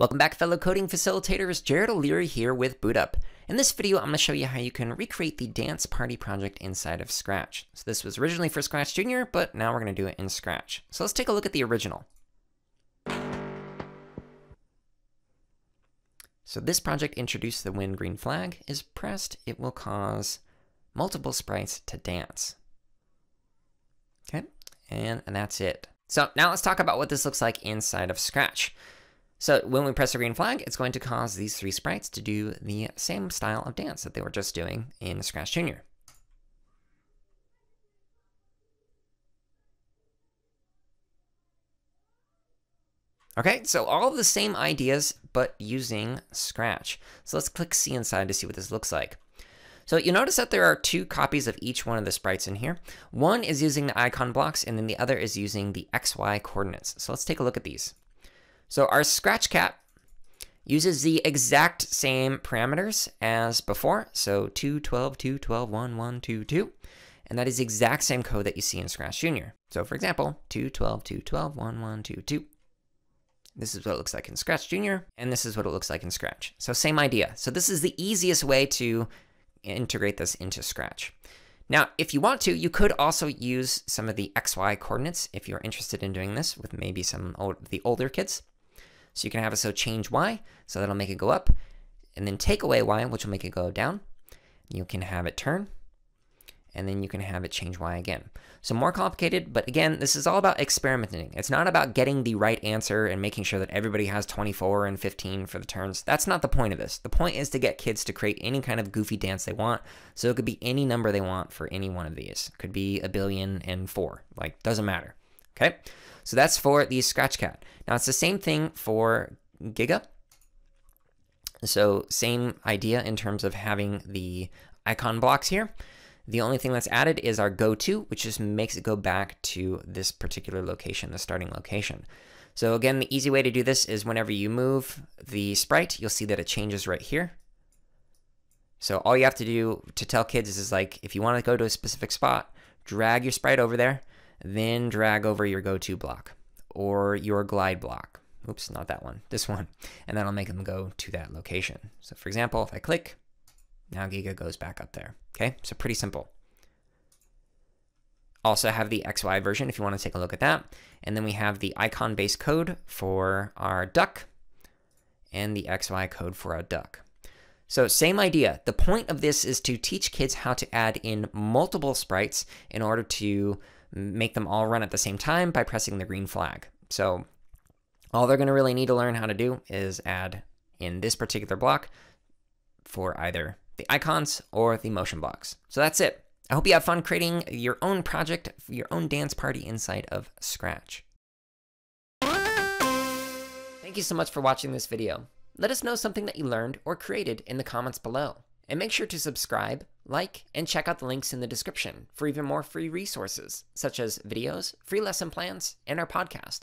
Welcome back fellow coding facilitators, Jared O'Leary here with BootUp. In this video, I'm going to show you how you can recreate the dance party project inside of Scratch. So this was originally for Scratch Junior, but now we're going to do it in Scratch. So let's take a look at the original. So this project introduced the when green flag is pressed, it will cause multiple sprites to dance. Okay, and, and that's it. So now let's talk about what this looks like inside of Scratch. So when we press the green flag, it's going to cause these three sprites to do the same style of dance that they were just doing in Scratch Junior. Okay, so all the same ideas, but using Scratch. So let's click see inside to see what this looks like. So you notice that there are two copies of each one of the sprites in here. One is using the icon blocks, and then the other is using the XY coordinates. So let's take a look at these. So our Scratch Cat uses the exact same parameters as before. So 2, 12, 2, 12, 1, 1, 2, 2. And that is the exact same code that you see in Scratch Junior. So for example, 2, 12, 2, 12, 1, 1, 2, 2. This is what it looks like in Scratch Junior, and this is what it looks like in Scratch. So same idea. So this is the easiest way to integrate this into Scratch. Now, if you want to, you could also use some of the XY coordinates if you're interested in doing this with maybe some of the older kids. So you can have it so change y, so that'll make it go up, and then take away y, which will make it go down. You can have it turn, and then you can have it change y again. So more complicated, but again, this is all about experimenting. It's not about getting the right answer and making sure that everybody has 24 and 15 for the turns. That's not the point of this. The point is to get kids to create any kind of goofy dance they want. So it could be any number they want for any one of these. It could be a billion and four, like doesn't matter. Okay, so that's for the Scratch Cat. Now it's the same thing for Giga. So same idea in terms of having the icon blocks here. The only thing that's added is our go to, which just makes it go back to this particular location, the starting location. So again, the easy way to do this is whenever you move the sprite, you'll see that it changes right here. So all you have to do to tell kids is, is like, if you want to go to a specific spot, drag your sprite over there, then drag over your go-to block or your glide block. Oops, not that one, this one. And that'll make them go to that location. So for example, if I click, now Giga goes back up there. Okay, so pretty simple. Also have the XY version if you want to take a look at that. And then we have the icon-based code for our duck and the XY code for our duck. So same idea. The point of this is to teach kids how to add in multiple sprites in order to make them all run at the same time by pressing the green flag. So all they're going to really need to learn how to do is add in this particular block for either the icons or the motion blocks. So that's it. I hope you have fun creating your own project, your own dance party inside of Scratch. Thank you so much for watching this video. Let us know something that you learned or created in the comments below. And make sure to subscribe, like, and check out the links in the description for even more free resources, such as videos, free lesson plans, and our podcast.